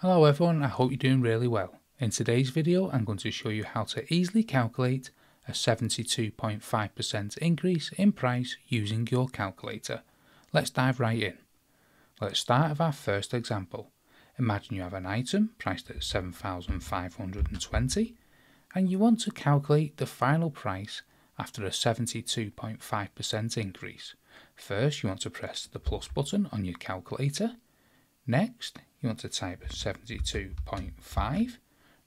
Hello everyone, I hope you're doing really well. In today's video I'm going to show you how to easily calculate a 72.5% increase in price using your calculator. Let's dive right in. Let's start with our first example. Imagine you have an item priced at 7520 and you want to calculate the final price after a 72.5% increase. First you want to press the plus button on your calculator. Next you want to type 72.5,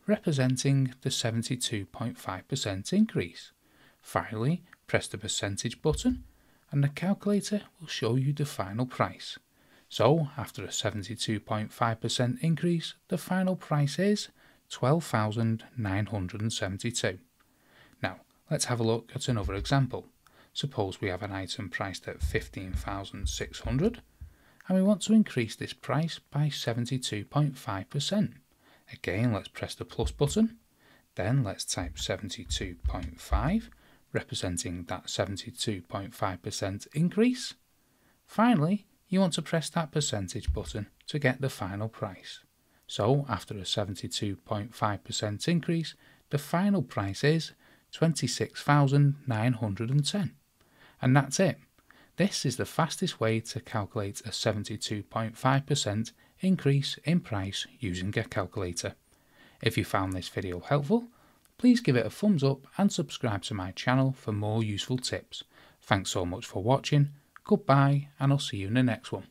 representing the 72.5% increase. Finally, press the percentage button and the calculator will show you the final price. So, after a 72.5% increase, the final price is 12,972. Now, let's have a look at another example. Suppose we have an item priced at 15,600 and we want to increase this price by 72.5%. Again, let's press the plus button. Then let's type 72.5, representing that 72.5% increase. Finally, you want to press that percentage button to get the final price. So after a 72.5% increase, the final price is 26,910. And that's it. This is the fastest way to calculate a 72.5% increase in price using a calculator. If you found this video helpful, please give it a thumbs up and subscribe to my channel for more useful tips. Thanks so much for watching, goodbye and I'll see you in the next one.